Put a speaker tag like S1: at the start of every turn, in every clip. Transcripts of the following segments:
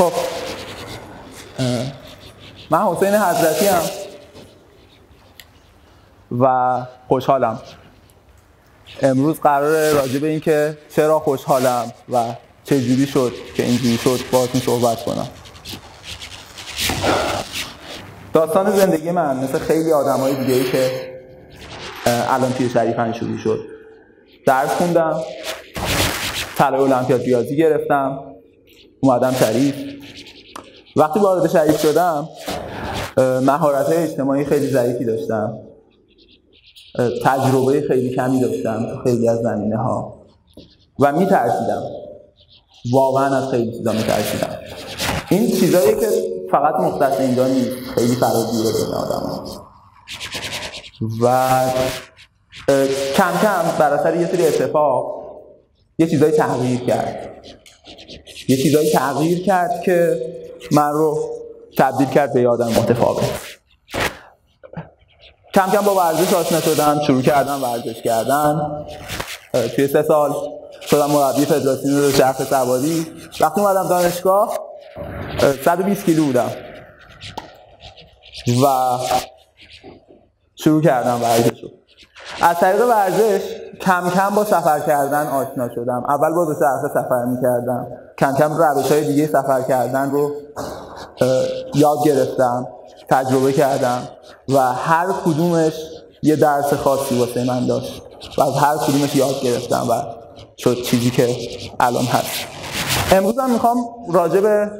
S1: خب من حسین حضرتی هم و خوشحالم. امروز قرار راجع به این که چرا خوشحالم و چه جوری شد که اینجوری شد باهاتون صحبت کنم. داستان زندگی من مثل خیلی آدم های دیگه ای که الان توی شریفن شروع شد. درس خوندم طلای المپیاد ریاضی گرفتم اومدم شریف. وقتی وارد شریف شدم مهارت های اجتماعی خیلی ضعیفی داشتم. تجربه خیلی کمی داشتم تو خیلی از زمینه ها و میترسیدم. واقعا از خیلی چیزا میترسیدم. این چیزایی که فقط مختص اینجا نیست. خیلی فراگیره بین آدم و کم کم بر اثر یه سری اتفاق یه چیزایی تغییر کرد. یه چیزایی تغییر کرد که من رو تبدیل کرد به آدم متفاوت. کم کم با ورزش آشنا شدم شروع کردم ورزش کردن. توی سه سال شدم مربی فدراسیون چرخ سواری. وقتی اومدم دانشگاه 120 کیلو بودم. و شروع کردم ورزش رو. از طریق ورزش کم کم با سفر کردن آشنا شدم. اول با دو سفر می‌کردم. کم کم روش های دیگه سفر کردن رو یاد گرفتم تجربه کردم و هر کدومش یه درس خاصی واسه من داشت و از هر کدومش یاد گرفتم و شد چیزی که الان هست. امروز هم می‌خوام راجع به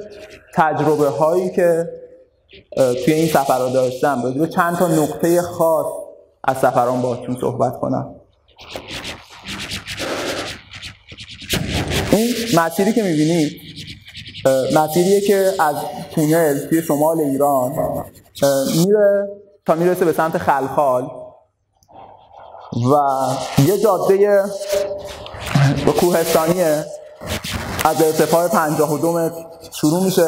S1: تجربه هایی که توی این سفرها داشتم راجع به چند تا نقطه خاص از سفران باهاتون صحبت کنم. این مسیری که می‌بینید مسیریه که از تونل توی شمال ایران میره تا می‌رسه به سمت خلخال و یه جاده کوهستانیه. از ارتفاع 52 متر شروع میشه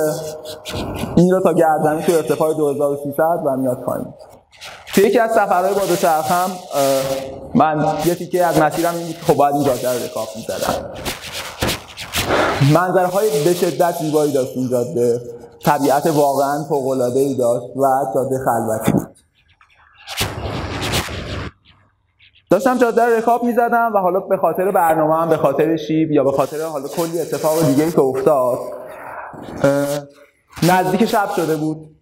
S1: این رو تا گردنی تو ارتفاع 2300 و میاد پایین. توی یکی از سفرهای با دوچرخم من یه تیکه از مسیرم این خب باید این جاده رو رکاب می‌زدم. منظره های به شدت زیبایی داشت این جاده. طبیعت واقعا ای داشت و جاده خلوتی داشتم جاده رو رکاب می‌زدم و حالا به خاطر برنامه هم به خاطر شیب یا به خاطر حالا کلی اتفاق دیگه که افتاد نزدیک شب شده بود.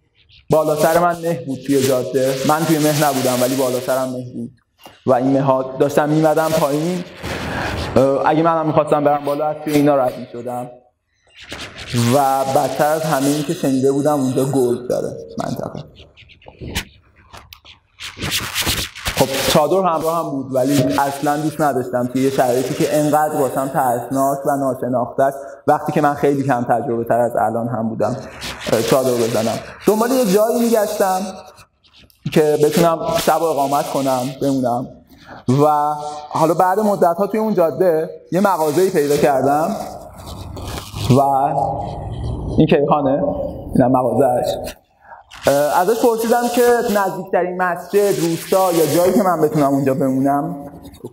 S1: بالا سر من مه بود توی جاده. من توی مه نبودم ولی بالا سرم مه بود. و این ها داشتم میمدم پایین. اگه منم می‌خواستم برم بالا از توی اینا رد شدم و بدتر از همه که شنیده بودم اونجا گرگ داره. منطقه. خب چادر همراه هم بود ولی اصلا دوست نداشتم توی یه شرایطی که انقدر باشم ترسناک و ناشناخته وقتی که من خیلی کم تجربه تر از الان هم بودم چادر بزنم. دنبال یه جایی میگشتم. که بتونم شب اقامت کنم بمونم. و حالا بعد مدت ها توی اون جاده یه مغازه‌ای پیدا کردم و این کیهانه اینم مغازهش ازش پرسیدم که نزدیکترین مسجد روستا یا جایی که من بتونم اونجا بمونم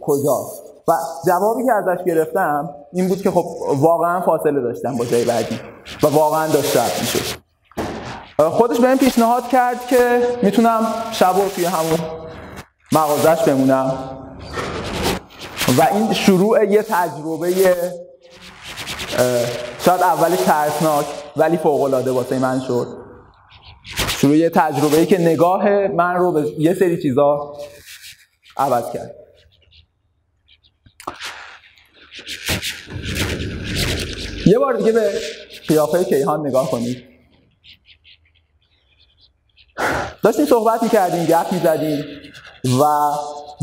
S1: کجاست و جوابی که ازش گرفتم این بود که خب واقعا فاصله داشتم با جای بعدی و واقعا داشت رفت می‌شد. خودش به این پیشنهاد کرد که می‌تونم شب رو توی همون مغازش بمونم. و این شروع یه تجربه شاید اولش ترسناک ولی فوق‌العاده واسه من شد. شروع یه تجربه ای که نگاه من رو به یه سری چیزا عوض کرد. یه بار دیگه به قیافه کیهان نگاه کنید. داشتیم صحبت می‌کردیم گپ می‌زدیم و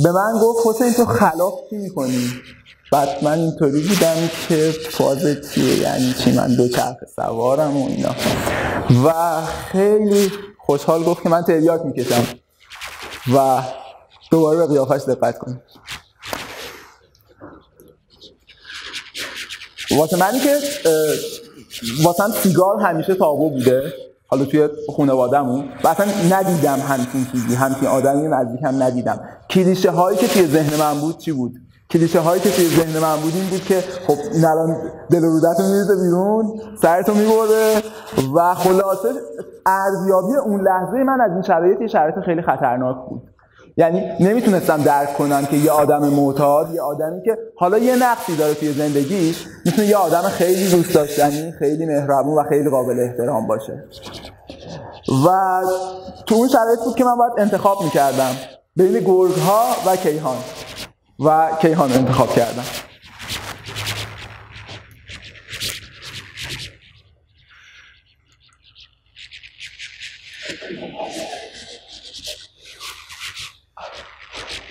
S1: به من گفت حسین تو خلاف چی می‌کنی؟ بعد من اینطوری بودم که فاز چیه؟ یعنی چی؟ من دو چرخ سوارم و اینا. و خیلی خوشحال گفت که من تریاک می‌کشم و دوباره به قیافش دقت کنیم. واسه منی که واسه سیگار همیشه تابو بوده. حالا توی خانواده‌مون و اصلا ندیدم همچین چیزی همچین آدمی نزدیکم ندیدم. کلیشه هایی که توی ذهن من بود چی بود؟ کلیشه هایی که توی ذهن من بود این بود که خب این الان دل رودت رو میریزه بیرون سرتو می‌بره و خلاصه ارزیابی اون لحظه من از این شرایط یه شرایط خیلی خطرناک بود. یعنی نمی‌تونستم درک کنم که یه آدم معتاد یه آدمی که حالا یه نقصی داره توی زندگیش می‌تونه یه آدم خیلی دوست داشتنی خیلی مهربون و خیلی قابل احترام باشه. و تو اون شرایط بود که من باید انتخاب می‌کردم بین گرگ ها و کیهان. و کیهان انتخاب کردم.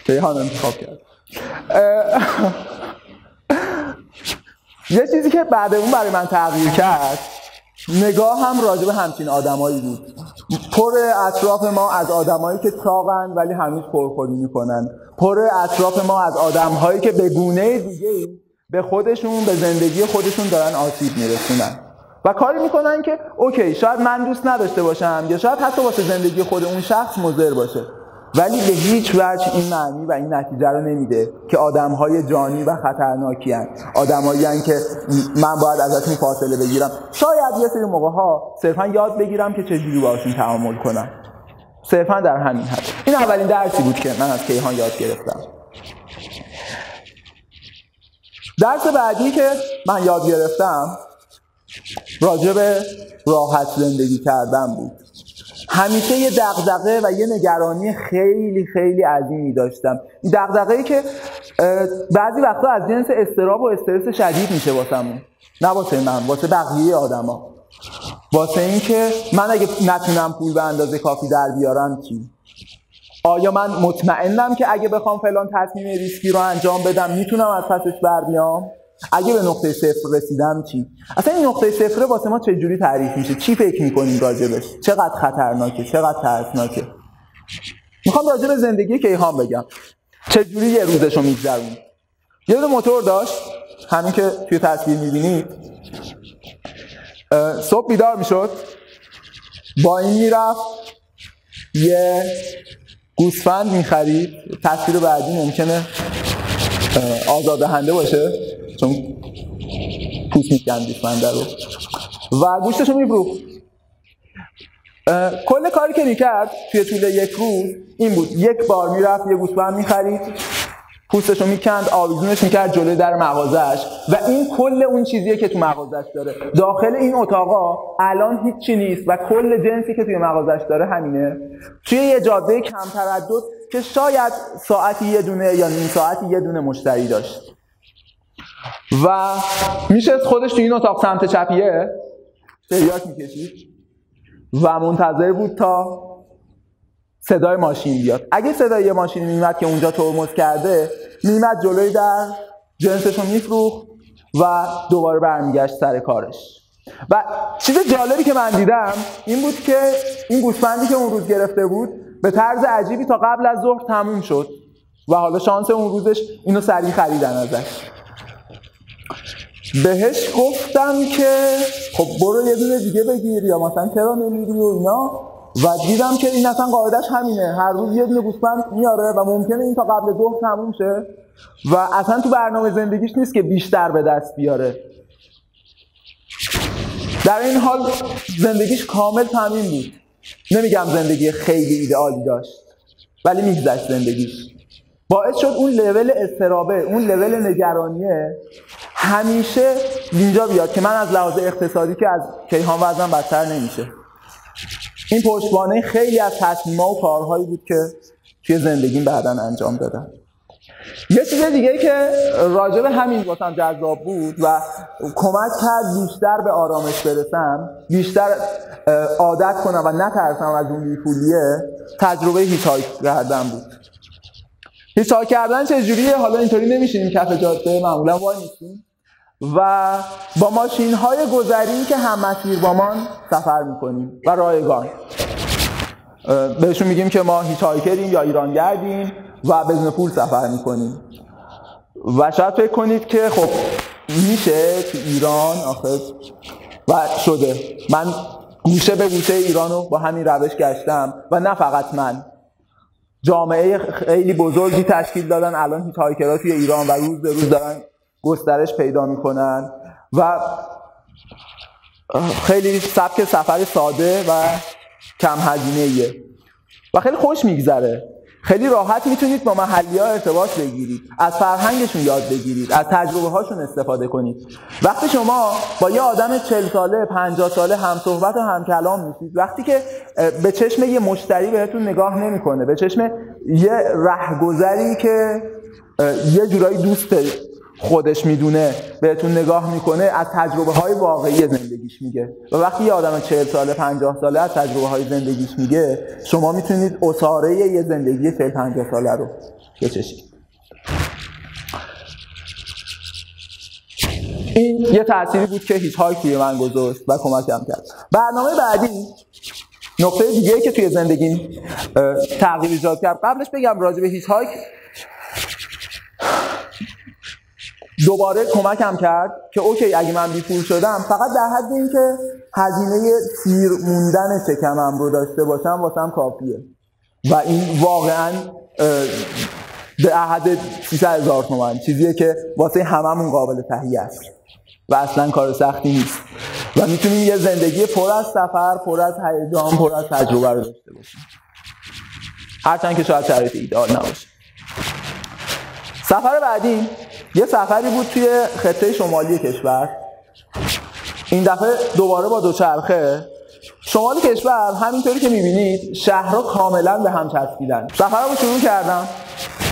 S1: کیهان انتخاب کرد؟ یه چیزی که بعد اون برای من تغییر کرد نگاه هم راجع به همچین آدمایی بود. پر اطراف ما از آدمایی که چاقن ولی هنوز پرخوری می‌کنن. پر اطراف ما از آدمهایی که به گونه دیگه به خودشون به زندگی خودشون دارن آسیب میرسونن. و کاری می‌کنن که اوکی شاید من دوست نداشته باشم یا شاید حتی واسه زندگی خود اون شخص مضر باشه. ولی به هیچ وجه این معنی و این نتیجه رو نمیده که آدم های جانی و خطرناکی هن. آدم که من باید ازشون فاصله بگیرم. شاید یه سری موقع ها صرفا یاد بگیرم که چجوری باشون تعامل کنم. صرفا در همین حد. این اولین درسی بود که من از کیهان یاد گرفتم. درس بعدی که من یاد گرفتم راجع راحت زندگی کردن بود. همیشه یه دغدغه و یه نگرانی خیلی خیلی عظیمی داشتم. این دغدغه‌ای که بعضی وقتا از جنس استراب و استرس شدید میشه واسمون. نه واسه من واسه بقیه آدما. واسه اینکه من اگه نتونم پول به اندازه کافی در بیارم چی؟ آیا من مطمئنم که اگه بخوام فلان تصمیم ریسکی رو انجام بدم می‌تونم از پسش بر بیام؟ اگه به نقطه صفر رسیدم چی؟ اصلا این نقطه صفر واسه ما چجوری تعریف میشه؟ چی فکر می‌کنیم راجبش؟ چقدر خطرناکه؟ چقدر ترسناکه؟ می‌خوام راجب زندگی کیهان بگم. چجوری یه روزشو میگذرون یه موتور داشت؟ همین که توی تصویر می‌بینید صبح بیدار می‌شد. با این می‌رفت. یه گوسفند می‌خرید. تصویر بعدی ممکنه آزادهنده باشه. پوست میکن گوسفنده رو و گوشتش رو کل کاری که می‌کرد توی طول یک روز این بود. یک بار می‌رفت یه گوسفند می‌خرید. پوستش رو می‌کند آویزونش می‌کرد جلوی در مغازش. و این کل اون چیزیه که تو مغازش داره. داخل این اتاقا الان هیچی نیست و کل جنسی که توی مغازش داره همینه. توی یه جاده کم تردد که شاید ساعتی یه دونه یا نیم ساعتی یه دونه مشتری داشت. و میشه خودش توی این اتاق سمت چپیه؟ تریاک می‌کشید و منتظر بود تا صدای ماشین بیاد. اگه صدای یه ماشین میمد که اونجا ترمز کرده میمد جلوی در جنسش رو میفروخت و دوباره برمیگشت سر کارش. و چیز جالبی که من دیدم این بود که این گوسفندی که اون روز گرفته بود به طرز عجیبی تا قبل از ظهر تموم شد و حالا شانس اون روزش اینو سریع خریدن ازش. بهش گفتم که خب برو یه دونه دیگه بگیر یا مثلا چرا نمیری و اینا؟ و دیدم که این اصلا قاعدش همینه. هر روز یه دونه گوسفند میاره و ممکنه این تا قبل ظهر تموم شه. و اصلا تو برنامه زندگیش نیست که بیشتر به دست بیاره. در این حال زندگیش کامل تامین بود. نمیگم زندگی خیلی ایدئالی داشت ولی میگذشت زندگیش. باعث شد اون لول استرابه اون لول نگرانیه همیشه اینجا بیاد که من از لحاظ اقتصادی که از کیهان وزنم بدتر نمیشه. این پشتوانه خیلی از تصمیم‌ها و کارهایی بود که توی زندگیم بعدا انجام دادم. یه چیز دیگه که راجع به همین واسم جذاب بود و کمک کرد بیشتر به آرامش برسم بیشتر عادت کنم و نترسم از اون بیپولیه تجربه هیچایک کردن بود. هیچایک کردن چجوریه؟ حالا اینطوری نمیشینیم کف جاده معمولا وای نیستیم و با ماشین های گذری که هم مسیر با ما سفر می‌کنیم و رایگان. بهشون میگیم که ما هیچایکریم یا ایرانگردیم و بدون پول سفر می‌کنیم. و شاید فکر کنید که خب میشه تو ایران آخه و شده. من گوشه به گوشه ایران رو با همین روش گشتم و نه فقط من. جامعه خیلی بزرگی تشکیل دادن الان هایکرها توی ایران و روز به روز دارن گسترش پیدا می‌کنن و خیلی سبک سفر ساده و کم هزینه و خیلی خوش میگذره. خیلی راحت می‌تونید با محلی ها ارتباط بگیرید. از فرهنگشون یاد بگیرید. از تجربه هاشون استفاده کنید. وقتی شما با یه آدم 40 ساله 50 ساله هم صحبت و هم کلام میشید وقتی که به چشم یه مشتری بهتون نگاه نمی‌کنه به چشم یه رهگذری که یه جورایی دوست خودش می‌دونه بهتون نگاه می‌کنه از تجربه های واقعی زندگیش میگه. و وقتی یه آدم 40 ساله 50 ساله از تجربه های زندگیش میگه شما می‌تونید اصاره یه زندگی 40 50 ساله رو بچشید. این یه تأثیری بود که هیچ هایی من گذاشت و کمکم کرد. برنامه بعدی نقطه دیگه که توی زندگی تغییر ایجاد کرد. قبلش بگم راجع به hitchhike دوباره کمکم کرد که okay اگه من بیپول شدم فقط در حد اینکه هزینه سیر موندن شکمم رو داشته باشم واسم کافیه. و این واقعا به عهد 300 هزار تومن چیزیه که واسه هممون قابل تهیه است. و اصلا کار سختی نیست. و می‌تونیم یه زندگی پر از سفر پر از هیجان پر از تجربه رو داشته باشیم. هرچند که شاید شرایط ایدئال نباشه. سفر بعدی. یه سفری بود توی خطه شمالی کشور. این دفعه دوباره با دوچرخه. شمال کشور همینطوری که می‌بینید شهرها کاملا به هم چسبیدن. سفر رو شروع کردم.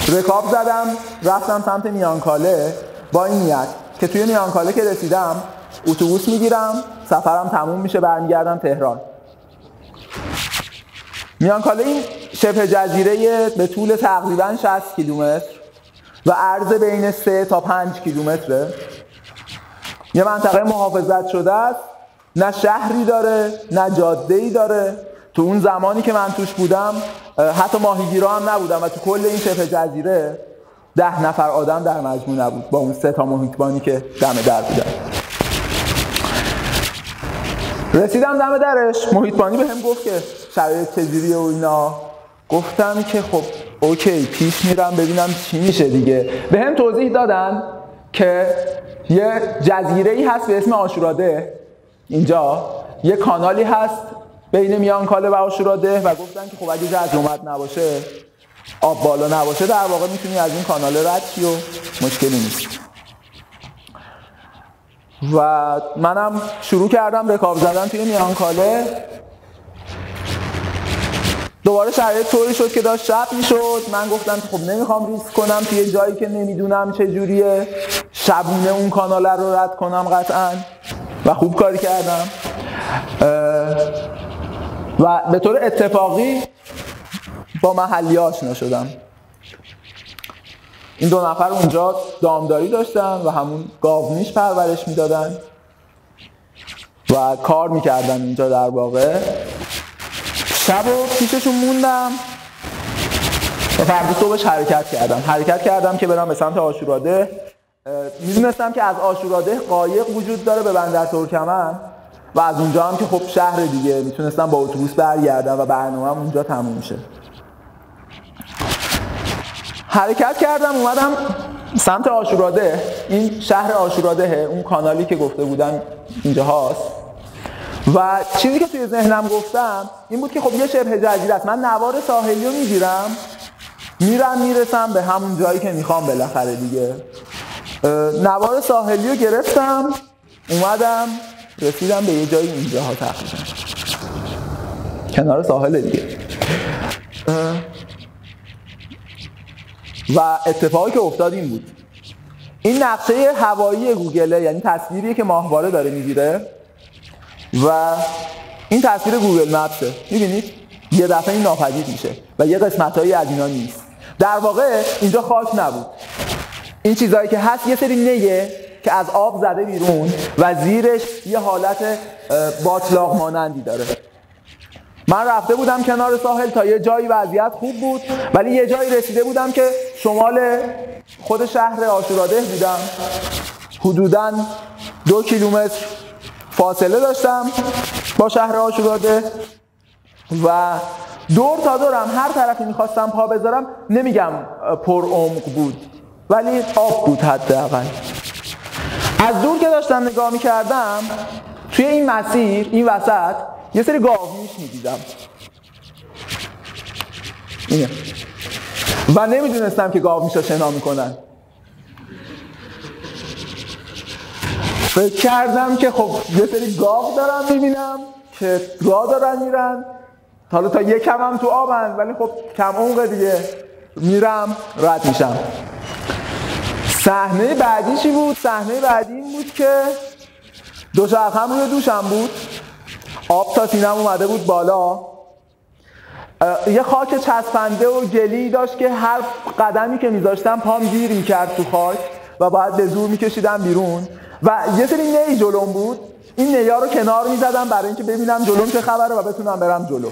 S1: رکاب زدم رفتم سمت میانکاله. با این نیت که توی میانکاله که رسیدم اتوبوس می‌گیرم سفرم تموم میشه برمیگردم تهران. میانکاله این شبه جزیره به طول تقریبا 60 کیلومتر. و عرض بین 3 تا 5 کیلومتره. یه منطقه محافظت شده است. نه شهری داره نه جاده ای داره. تو اون زمانی که من توش بودم حتی ماهیگیرا هم نبودم و تو کل این شبه جزیره ده نفر آدم در مجموع نبود با اون سه تا محیطبانی که دم در بودن. رسیدم دم درش. محیطبانی به هم گفت که شرایط چجوریه و اینا. گفتم که خب اوکی پیش میرم ببینم چی میشه دیگه. به هم توضیح دادن که یه جزیره ای هست به اسم آشوراده. اینجا یه کانالی هست بین میانکاله و آشوراده و گفتن که خب اگه جز اومد نباشه آب بالا نباشه در واقع می‌تونی از این کانال رد و مشکلی نیست. و منم شروع کردم رکاب زدن توی میانکاله. دوباره شرایط طوری شد که داشت شب می‌شد. من گفتم خب نمی‌خوام ریسک کنم توی جایی که نمی‌دونم چه جوریه. شبونه اون کانال رو رد کنم قطعا. و خوب کاری کردم. و به طور اتفاقی با محلی آشنا شدم. این دو نفر اونجا دامداری داشتن و همون گاومیش پرورش می‌دادن. و کار می‌کردن اینجا در واقع. شب و پیششون موندم. و فردا صبحش حرکت کردم. حرکت کردم که برم به سمت آشوراده می‌دونستم که از آشوراده قایق وجود داره به بندر ترکمن. و از اونجا هم که خب شهر دیگه. می‌تونستم با اتوبوس برگردم و برنامه هم اونجا تموم شه. حرکت کردم اومدم سمت آشوراده این شهر آشوراده اون کانالی که گفته بودم اینجا هاست و چیزی که توی ذهنم گفتم این بود که خب یه شبه جزیره است. من نوار ساحلی رو می‌گیرم میرم می‌رسم به همون جایی که می‌خوام بالاخره دیگه. نوار ساحلی رو گرفتم اومدم رسیدم به یه جایی اینجا ها تقریبا. کنار ساحل دیگه. و اتفاقی که افتاد این بود. این نقشه هوایی گوگله یعنی تصویری که ماهواره داره می‌گیره. و این تصویر گوگل مپسه می‌بینید یه دفعه این ناپدید میشه و یه قسمت هایی از اینا نیست. در واقع اینجا خاک نبود. این چیزهایی که هست یه سری نیه که از آب زده بیرون و زیرش یه حالت باطلاق مانندی داره. من رفته بودم کنار ساحل تا یه جایی وضعیت خوب بود ولی یه جایی رسیده بودم که شمال خود شهر آشوراده بودم. حدودا دو کیلومتر فاصله داشتم با شهر آشوراده و دور تا دورم هر طرفی می‌خواستم پا بذارم نمیگم پر عمق بود ولی آب بود حداقل. از دور که داشتم نگاه می‌کردم توی این مسیر این وسط یه سری گاومیش می‌دیدم اینه. و نمی‌دونستم که گاو میشا شنا می‌کنن. فکر کردم که خب یه سری گاو دارم می‌بینم که راه دارن میرن. حالا تا یکم هم تو آبن ولی خب کم عمق دیگه. میرم رد میشم. صحنه بعدی چی بود؟ صحنه بعدی این بود که دو هم روی دوشم بود. آب تا سینم اومده بود بالا. یه خاک چسبنده و گلی داشت که هر قدمی که میذاشتم پام گیر می‌کرد تو خاک و باید به زور میکشیدم بیرون. و یه سری نی جلوم بود. این نیا رو کنار می‌زدم برای اینکه ببینم جلوم چه خبره و بتونم برم جلو.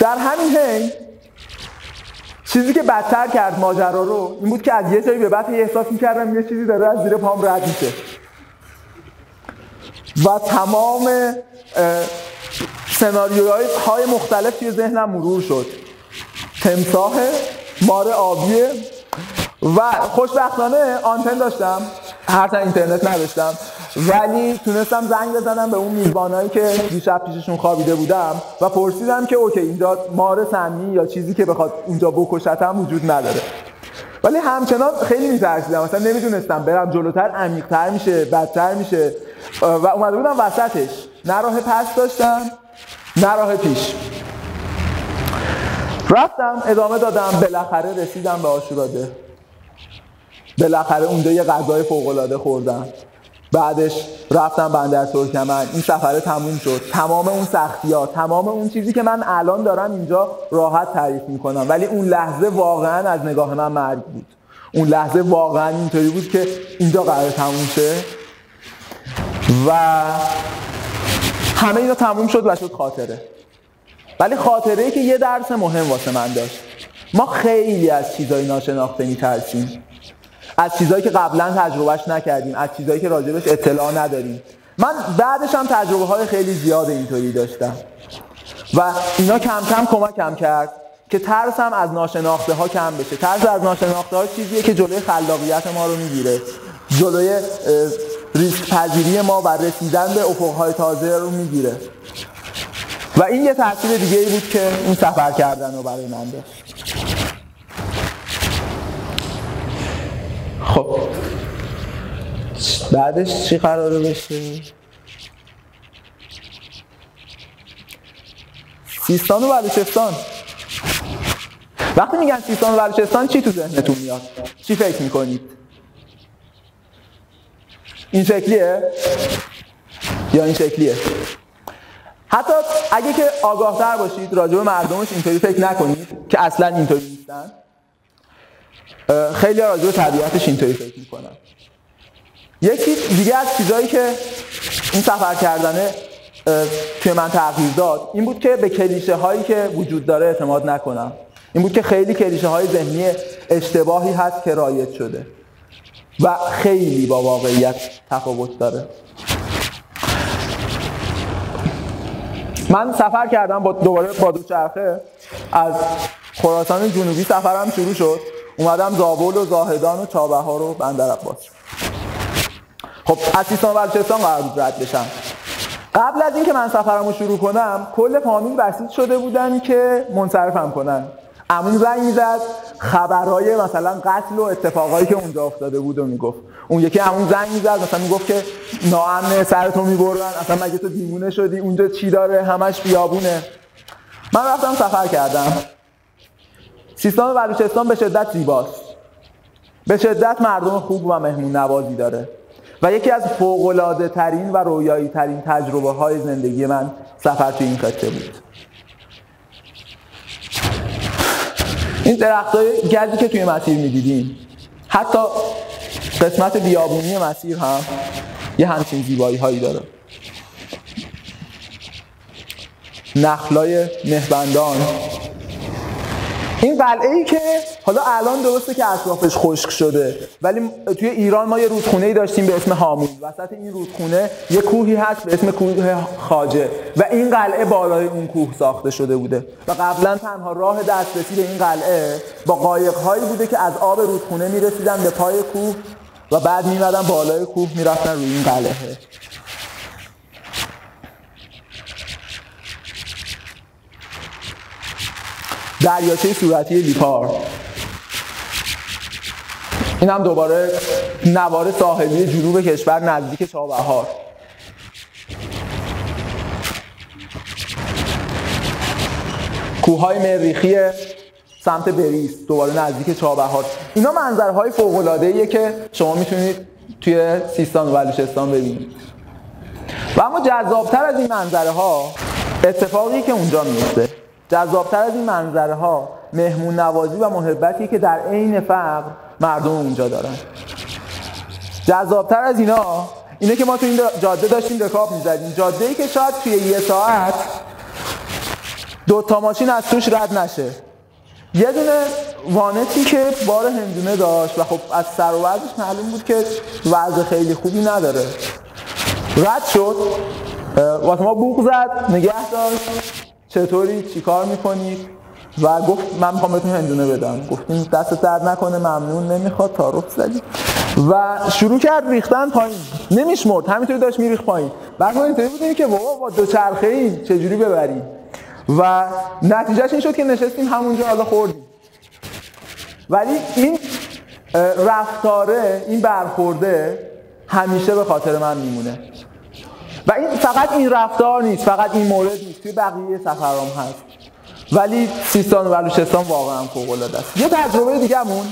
S1: در همین حین چیزی که بدتر کرد ماجرا رو این بود که از یه جایی به بعد احساس می‌کردم یه چیزی داره از زیر پام رد میشه. و تمام سناریوهای مختلف توی ذهنم مرور شد. تمساه مار آبیه و خوشبختانه آنتن داشتم. هر اینترنت نداشتم. ولی تونستم زنگ بزنم به اون میزبانایی که دیشب پیششون خوابیده بودم و پرسیدم که اوکی اینجا مار سمی یا چیزی که بخواد اینجا بکشتم وجود نداره. ولی همچنان خیلی میترسیدم. مثلا نمی‌دونستم برم جلوتر عمیقتر میشه بدتر میشه. و اومده بودم وسطش. نه راه پس داشتم نه راه پیش. رفتم ادامه دادم بالاخره رسیدم به آشوراده بالاخره اونجا یه غذای فوق خوردم بعدش رفتم بندر ترکمن. این سفره تموم شد. تمام اون سختی ها تمام اون چیزی که من الان دارم اینجا راحت تعریف می‌کنم. ولی اون لحظه واقعا از نگاه من مرگ بود. اون لحظه واقعا اینطوری بود که اینجا قرار تموم شه. و همه اینا تموم شد و شد خاطره. ولی خاطره ای که یه درس مهم واسه من داشت. ما خیلی از چیزای ناشناخته میترسیم. از چیزهایی که قبلا تجربهش نکردیم از چیزهایی که راجبش اطلاع نداریم. من بعدش هم تجربه های خیلی زیاد اینطوری داشتم. و اینا کم کم کمکم کرد که ترسم از ناشناخته ها کم بشه. ترس از ناشناخته ها چیزیه که جلوی خلاقیت ما رو می‌گیره. جلوی ریسک پذیری ما و رسیدن به افقهای تازه رو می‌گیره. و این یه تاثیر دیگه ای بود که این سفر کردن رو برای من داشت. خب. بعدش چی قراره بشه؟ سیستان و بلوچستان. وقتی میگن سیستان و بلوچستان چی تو ذهنتون میاد؟ چی فکر می‌کنید؟ این شکلیه؟ یا این شکلیه؟ حتی اگه که آگاهتر باشید راجع به مردمش اینطوری فکر نکنید که اصلا اینطوری نیستن. خیلی راجع به طبیعتش اینطوری فکر می‌کنن. یکی دیگه از چیزایی که این سفر کردنه توی من تغییر داد این بود که به کلیشه هایی که وجود داره اعتماد نکنم. این بود که خیلی کلیشه های ذهنی اشتباهی هست که رایج شده و خیلی با واقعیت تفاوت داره. من سفر کردم با دوباره با دوچرخه. از خراسان جنوبی سفرم شروع شد. اومدم زابل و زاهدان و چابهار و بندر عباس. خب از سیستان و بلوچستان قرار بود رد بشم. قبل از اینکه من سفرمو شروع کنم کل فامیل بسیج شده بودن که منصرفم کنن. امون زنگ می‌زد خبرهای مثلا قتل و اتفاقایی که اونجا افتاده بود و می‌گفت. اون یکی همون زنگ می‌زد مثلا می‌گفت که ناامن سرتو می‌برن اصلا مگه تو دیمونه شدی؟ اونجا چی داره؟ همش بیابونه. من رفتم سفر کردم. سیستان بلوچستان به شدت زیباست. به شدت مردم خوب و مهمون نوازی داره. و یکی از فوقلاده ترین و رویایی ترین تجربه های زندگی من سفر توی این خطه بود. این درخت های گردی که توی مسیر می‌دیدیم حتی قسمت بیابونی مسیر هم یه همچین زیبایی هایی داره. نخلای مهبندان این قلعه ای که حالا الان درسته که اطرافش خشک شده ولی توی ایران ما یه رودخونه ای داشتیم به اسم هامون وسط این رودخونه یه کوهی هست به اسم کوه خاجه و این قلعه بالای اون کوه ساخته شده بوده. و قبلا تنها راه دسترسی به این قلعه با قایق هایی بوده که از آب رودخونه می‌رسیدن به پای کوه و بعد میمدن بالای کوه می‌رفتن روی این قلعه. دریاچه صورتی لیپار این هم دوباره نوار ساحلی جنوب کشور نزدیک چابهار. کوههای مریخی سمت بریس دوباره نزدیک چابهار. اینا منظرهای فوق العاده که شما می‌تونید توی سیستان و بلوچستان ببینید. و اما جذابتر از این منظره ها اتفاقی که اونجا میفته جذابتر از این منظره ها مهمون نوازی و محبتی که در عین فقر مردم اونجا دارن. جذابتر از اینا اینه که ما تو این جاده داشتیم رکاب می‌زدیم. جاده ای که شاید توی یه ساعت دو تا ماشین از توش رد نشه. یه دونه وانتی که بار هندونه داشت و خب از سر و معلوم بود که وضع خیلی خوبی نداره. رد شد. واسه ما بوق زد. نگه داشت. چطوری؟ چیکار می‌کنید و گفت من می‌خوام بهتون هندونه بدم. گفتیم دست درد نکنه ممنون نمی‌خواد تعارف زدی. و شروع کرد ریختن پایین. نمیشمرد همینطوری داشت میریخ پایین. بعد ما اینطوری بودیم که بابا با دو چرخه ای چجوری ببریم؟ و نتیجهش این شد که نشستیم همونجا حالا خوردیم. ولی این رفتاره این برخورده همیشه به خاطر من میمونه. و این فقط این رفتار نیست فقط این مورد نیست. توی بقیه سفرام هست. ولی سیستان و بلوچستان واقعا فوق العاده است. یه تجربه دیگهمون.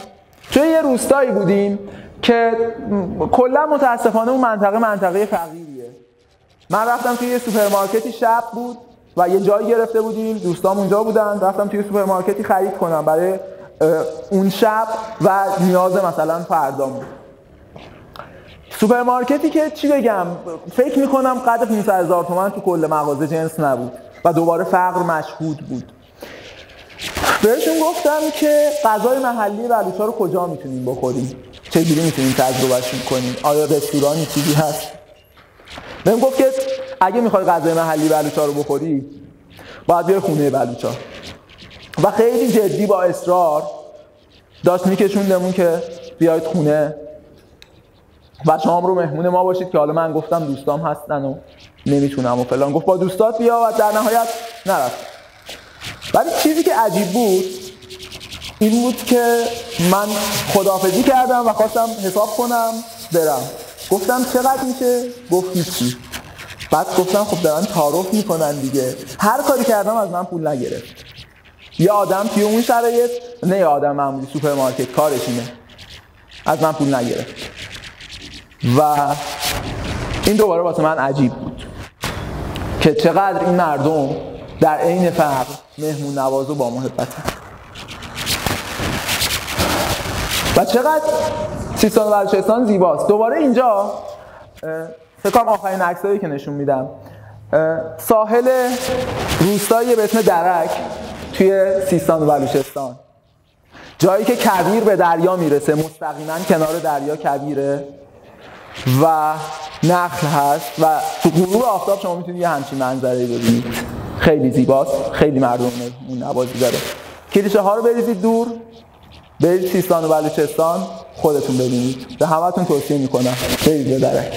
S1: توی یه روستایی بودیم که کلا متاسفانه اون منطقه منطقه فقیریه. من رفتم توی یه سوپرمارکتی شب بود و یه جایی گرفته بودیم. دوستام اونجا بودن. رفتم توی سوپرمارکتی خرید کنم برای اون شب و نیاز مثلا فردام سوپرمارکتی که چی بگم فکر می‌کنم قدر 500 هزار تومن تو کل مغازه جنس نبود و دوباره فقر مشهود بود. بهشون گفتم که غذای محلی بلوچا رو کجا می‌تونیم بخوریم؟ چجوری می‌تونیم تجربهشون کنیم؟ آیا رستورانی چیزی هست؟ بهم گفت که اگه می‌خوای غذای محلی بلوچا رو بخوری باید بیای خونه بلوچا و خیلی جدی با اصرار داشت میکشوندمون که بیاید خونه و شما رو مهمون ما باشید که حالا من گفتم دوستام هستن و نمی‌تونم و فلان. گفت با دوستات بیا و در نهایت نرفت. ولی چیزی که عجیب بود این بود که من خدافزی کردم و خواستم حساب کنم برم. گفتم چقدر میشه؟ گفت هیچی. بعد گفتم خب دارن تعارف می‌کنن دیگه. هر کاری کردم از من پول نگرفت. یه آدم توی اون شرایط نه یه آدم معمولی سوپرمارکت کارش اینه. از من پول نگرفت. و این دوباره واسه من عجیب بود که چقدر این مردم در عین فقر مهمون نواز و با محبت و چقدر سیستان و بلوچستان زیباست. دوباره اینجا فکرم آخرین عکسایی که نشون میدم. ساحل روستایی به اسم درک توی سیستان و بلوچستان جایی که کبیر به دریا می‌رسه مستقیما کنار دریا کبیره و نخل هست و تو غروب آفتاب شما می‌تونید یه همچین منظره ببینید. خیلی زیباست خیلی مردم اون نوازی داره. کلیشه ها رو بریزید دور. برید سیستان و بلوچستان خودتون ببینید. به همتون توصیه می‌کنم. برید به